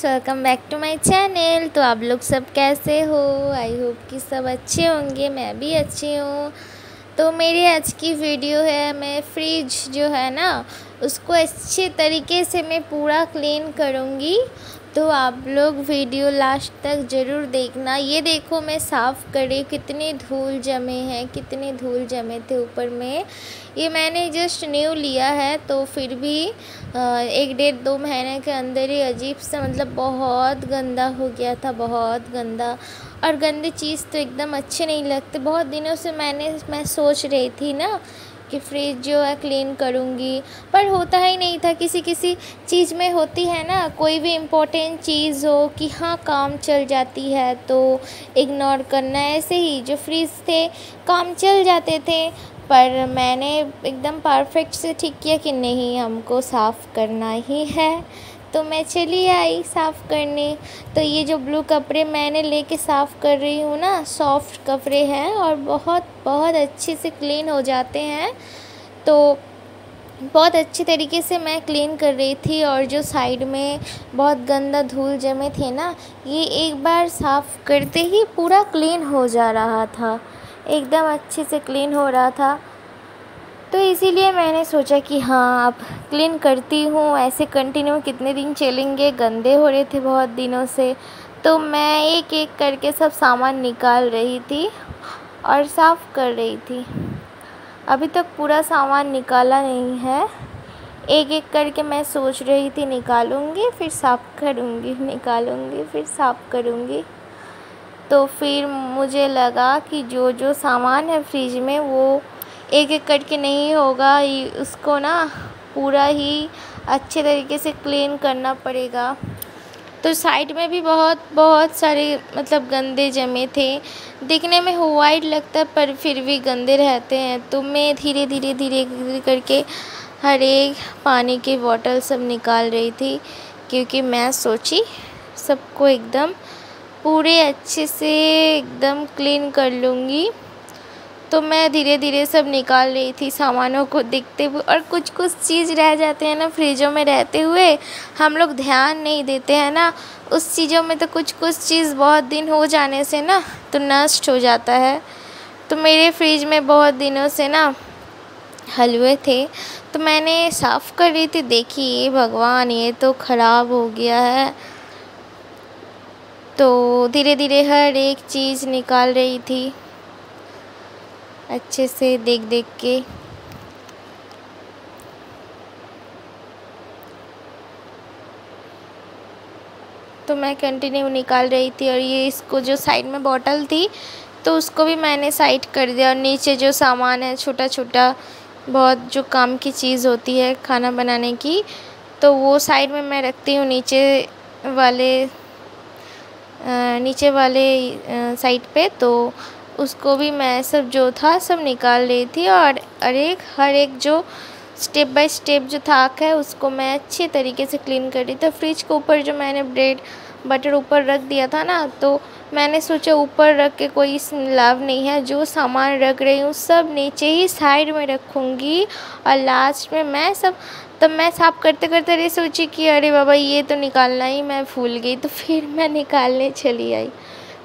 Friends welcome back to my channel तो आप लोग सब कैसे हो? आई होप कि सब अच्छे होंगे, मैं भी अच्छी हूँ। तो मेरी आज की वीडियो है, मैं फ्रिज जो है ना, उसको अच्छे तरीके से मैं पूरा क्लीन करूँगी। तो आप लोग वीडियो लास्ट तक ज़रूर देखना। ये देखो मैं साफ़ करी कितनी धूल जमे हैं, कितने धूल जमे थे ऊपर में। ये मैंने जस्ट न्यू लिया है तो फिर भी एक डेढ़ दो महीने के अंदर ही अजीब सा मतलब बहुत गंदा हो गया था, बहुत गंदा। और गंदी चीज़ तो एकदम अच्छे नहीं लगते। बहुत दिनों से मैंने, मैं सोच रही थी ना कि फ्रिज जो है क्लीन करूँगी। पर होता ही नहीं था किसी किसी चीज़ में होती है ना, कोई भी इम्पोर्टेंट चीज़ हो कि हाँ काम चल जाती है तो इग्नोर करना ऐसे ही जो फ्रिज थे, काम चल जाते थे, पर मैंने एकदम परफेक्ट से ठीक किया कि नहीं, हमको साफ़ करना ही है। तो मैं चली आई साफ़ करने। तो ये जो ब्लू कपड़े मैंने लेके साफ़ कर रही हूँ ना सॉफ्ट कपड़े हैं और बहुत बहुत अच्छे से क्लीन हो जाते हैं। तो बहुत अच्छी तरीके से मैं क्लीन कर रही थी और जो साइड में बहुत गंदा धूल जमे थे ना, ये एक बार साफ़ करते ही पूरा क्लीन हो जा रहा था। एकदम अच्छे से क्लीन हो रहा था। तो इसीलिए मैंने सोचा कि हाँ अब क्लीन करती हूँ। ऐसे कंटिन्यू कितने दिन चलेंगे? गंदे हो रहे थे बहुत दिनों से। तो मैं एक एक करके सब सामान निकाल रही थी और साफ़ कर रही थी। अभी तक पूरा सामान निकाला नहीं है। एक एक करके मैं सोच रही थी, निकालूँगी, फिर साफ़ करूँगी, निकालूँगी, फिर साफ़ करूँगी। तो फिर मुझे लगा कि जो जो सामान है फ्रिज में, वो एक एक करके नहीं होगा उसको ना पूरा ही अच्छे तरीके से क्लीन करना पड़ेगा। तो साइड में भी बहुत बहुत सारे मतलब गंदे जमे थे। दिखने में वाइट लगता है पर फिर भी गंदे रहते हैं। तो मैं धीरे धीरे धीरे धीरे करके हर एक पानी की बॉटल सब निकाल रही थी, क्योंकि मैं सोची सबको एकदम पूरे अच्छे से एकदम क्लीन कर लूँगी। तो मैं धीरे धीरे सब निकाल रही थी सामानों को देखते हुए और कुछ कुछ चीज़ रह जाते हैं ना फ्रिजों में रहते हुए। हम लोग ध्यान नहीं देते, हैं ना? उस चीज़ों में तो कुछ कुछ चीज़ बहुत दिन हो जाने से ना तो नष्ट हो जाता है। तो मेरे फ्रिज में बहुत दिनों से ना हलवे थे। तो मैंने साफ़ कर रही थी देखिए भगवान, ये तो ख़राब हो गया है। तो धीरे धीरे हर एक चीज़ निकाल रही थी। अच्छे से देख देख के। तो मैं कंटिन्यू निकाल रही थी और ये इसको जो साइड में बॉटल थी तो उसको भी मैंने साइड कर दिया और नीचे जो सामान है छोटा छोटा बहुत जो काम की चीज़ होती है खाना बनाने की तो वो साइड में मैं रखती हूँ नीचे वाले नीचे वाले साइड पे तो उसको भी मैं सब जो था सब निकाल रही थी और हर एक हर एक जो स्टेप बाय स्टेप जो थाक है, उसको मैं अच्छे तरीके से क्लीन कर रही थी। फ्रिज के ऊपर जो मैंने ब्रेड बटर ऊपर रख दिया था ना तो मैंने सोचा ऊपर रख के कोई लाभ नहीं है। जो सामान रख रही हूँ, सब नीचे ही साइड में रखूँगी और लास्ट में मैं सब, तब मैं साफ़ करते करते रही सोची कि अरे बाबा, ये तो निकालना ही मैं भूल गई तो फिर मैं निकालने चली आई।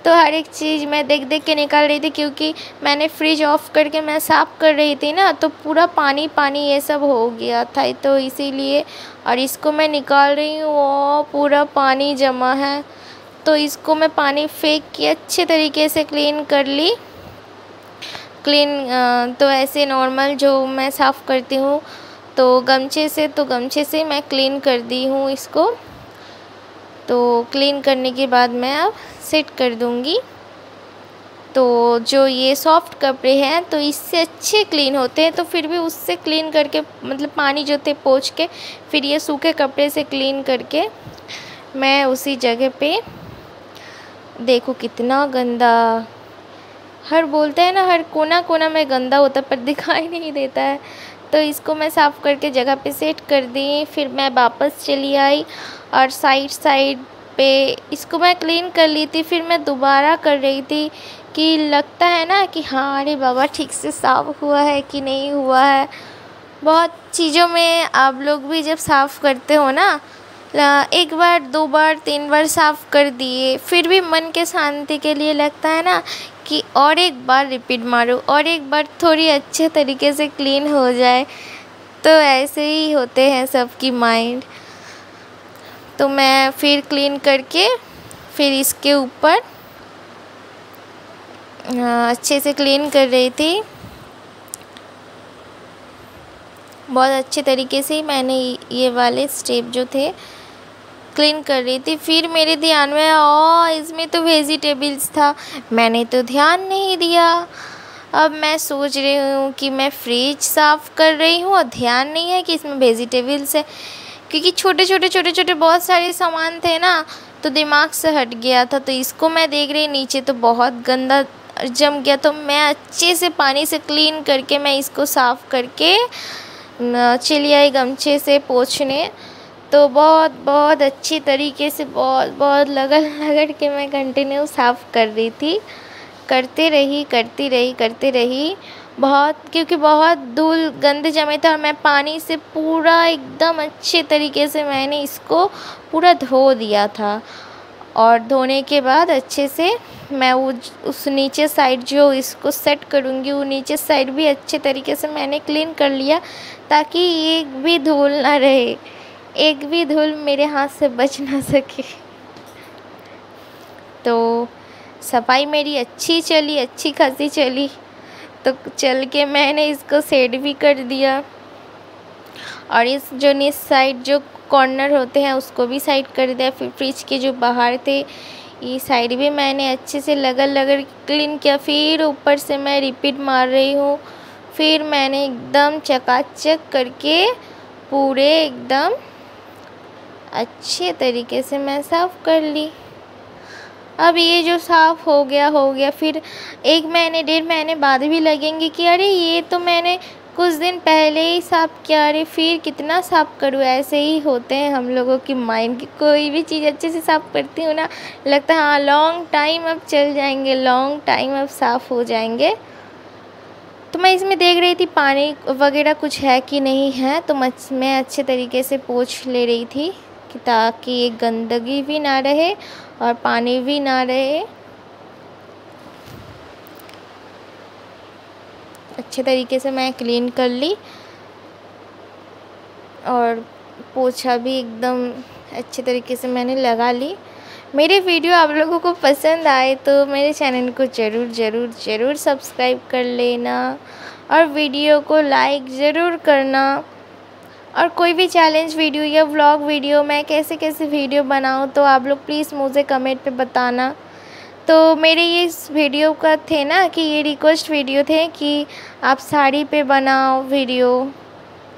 तो हर एक चीज़ मैं देख देख के निकाल रही थी क्योंकि मैंने फ्रिज ऑफ़ करके मैं साफ़ कर रही थी ना तो पूरा पानी पानी ये सब हो गया था। तो इसीलिए और इसको मैं निकाल रही हूँ वो पूरा पानी जमा है। तो इसको मैं पानी फेंक के अच्छे तरीके से क्लीन कर ली। क्लीन तो ऐसे नॉर्मल जो मैं साफ़ करती हूँ तो गमछे से तो गमछे से मैं क्लीन कर दी हूँ इसको। तो क्लीन करने के बाद मैं अब सेट कर दूँगी। तो जो ये सॉफ्ट कपड़े हैं तो इससे अच्छे क्लीन होते हैं तो फिर भी उससे क्लीन करके मतलब पानी जो थे पोछ के, फिर ये सूखे कपड़े से क्लीन करके मैं उसी जगह पे देखो कितना गंदा। हर बोलते हैं ना, हर कोना कोना में गंदा होता पर दिखाई नहीं देता है। तो इसको मैं साफ़ करके जगह पे सेट कर दी। फिर मैं वापस चली आई और साइड साइड पे इसको मैं क्लीन कर ली थी। फिर मैं दोबारा कर रही थी कि लगता है ना कि हाँ अरे बाबा, ठीक से साफ़ हुआ है कि नहीं हुआ है। बहुत चीज़ों में आप लोग भी जब साफ़ करते हो ना एक बार, दो बार, तीन बार साफ़ कर दिए। फिर भी मन के शांति के लिए लगता है ना कि और एक बार रिपीट मारो, और एक बार थोड़ी अच्छे तरीके से क्लीन हो जाए। तो ऐसे ही होते हैं सबकी माइंड। तो मैं फिर क्लीन करके, फिर इसके ऊपर अच्छे से क्लीन कर रही थी। बहुत अच्छे तरीके से मैंने ये वाले स्टेप जो थे क्लीन कर रही थी। फिर मेरे ध्यान में ओ, इसमें तो वेजिटेबल्स था। मैंने तो ध्यान नहीं दिया। अब मैं सोच रही हूँ कि मैं फ्रिज साफ़ कर रही हूँ और ध्यान नहीं है कि इसमें वेजिटेबल्स है। क्योंकि छोटे छोटे छोटे छोटे बहुत सारे सामान थे ना तो दिमाग से हट गया था। तो इसको मैं देख रही नीचे तो बहुत गंदा जम गया। तो मैं अच्छे से पानी से क्लीन करके मैं इसको साफ़ करके चली आई गमछे से पोछने तो बहुत बहुत अच्छी तरीके से, बहुत बहुत लगड़ लगड़ के मैं कंटिन्यू साफ़ कर रही थी। करती रही करती रही करती रही। बहुत, क्योंकि बहुत धूल गंद जमे था और मैं पानी से पूरा एकदम अच्छे तरीके से मैंने इसको पूरा धो दिया था। और धोने के बाद अच्छे से मैं वो उस नीचे साइड जो इसको सेट करूँगी, वो नीचे साइड भी अच्छे तरीके से मैंने क्लीन कर लिया ताकि एक भी धूल ना रहे। एक भी धूल मेरे हाथ से बच ना सके। तो सफ़ाई मेरी अच्छी चली, अच्छी खासी चली। तो चल के मैंने इसको सेट भी कर दिया। और इस जो नीस साइड जो कॉर्नर होते हैं, उसको भी साइड कर दिया। फिर फ्रिज के जो बाहर थे, ये साइड भी मैंने अच्छे से लगल लगल क्लीन किया। फिर ऊपर से मैं रिपीट मार रही हूँ। फिर मैंने एकदम चकाचक करके पूरे एकदम अच्छे तरीके से मैं साफ़ कर ली। अब ये जो साफ़ हो गया हो गया, फिर एक महीने, डेढ़ महीने बाद भी लगेंगे कि अरे ये तो मैंने कुछ दिन पहले ही साफ़ किया। अरे फिर कितना साफ़ करूँ? ऐसे ही होते हैं हम लोगों की माइंड की कोई भी चीज़ अच्छे से साफ़ करती हूँ ना, लगता है हाँ लॉन्ग टाइम अब चल जाएँगे लॉन्ग टाइम अब साफ़ हो जाएँगे। तो मैं इसमें देख रही थी, पानी वगैरह कुछ है कि नहीं है? तो मैं अच्छे तरीके से पोछ ले रही थी। कि ताकि गंदगी भी ना रहे और पानी भी ना रहे। अच्छे तरीके से मैं क्लीन कर ली और पोछा भी एकदम अच्छे तरीके से मैंने लगा ली। मेरे वीडियो आप लोगों को पसंद आए तो मेरे चैनल को ज़रूर ज़रूर ज़रूर सब्सक्राइब कर लेना और वीडियो को लाइक ज़रूर करना। और कोई भी चैलेंज वीडियो या व्लॉग वीडियो मैं कैसे कैसे वीडियो बनाऊँ तो आप लोग प्लीज़ मुझे कमेंट पे बताना। तो मेरे ये इस वीडियो का थे ना कि ये रिक्वेस्ट वीडियो थे कि आप साड़ी पे बनाओ वीडियो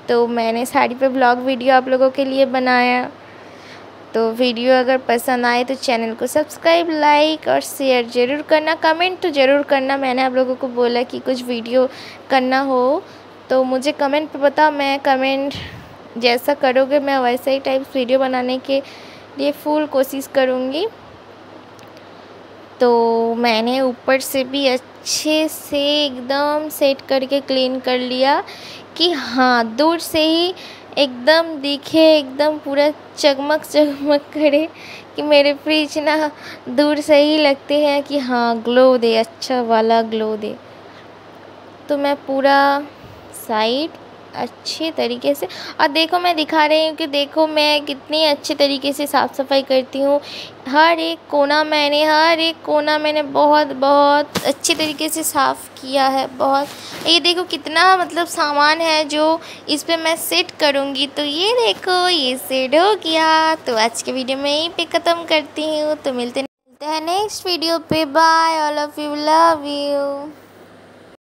तो मैंने साड़ी पे ब्लॉग वीडियो आप लोगों के लिए बनाया। तो वीडियो अगर पसंद आए तो चैनल को सब्सक्राइब लाइक और शेयर ज़रूर करना। कमेंट तो ज़रूर करना। मैंने आप लोगों को बोला कि कुछ वीडियो करना हो तो मुझे कमेंट पे बताओ। मैं कमेंट जैसा करोगे मैं वैसा ही टाइप वीडियो बनाने के लिए फुल कोशिश करूँगी। तो मैंने ऊपर से भी अच्छे से एकदम सेट करके क्लीन कर लिया कि हाँ दूर से ही एकदम दिखे, एकदम पूरा चकमक चकमक करे कि मेरे फ्रिज ना दूर से ही लगते हैं कि हाँ ग्लो दे अच्छा वाला ग्लो दे। तो मैं पूरा साइड अच्छे तरीके से। और देखो मैं दिखा रही हूँ कि देखो मैं कितनी अच्छे तरीके से साफ़ सफ़ाई करती हूँ। हर एक कोना मैंने, हर एक कोना मैंने बहुत बहुत अच्छे तरीके से साफ़ किया है, बहुत। ये देखो कितना मतलब सामान है जो इस पर मैं सेट करूँगी। तो ये देखो, ये सेट हो गया। तो आज के वीडियो में यहीं पे ख़त्म करती हूँ। तो मिलते मिलते हैं नेक्स्ट वीडियो पे। Bye all of you love you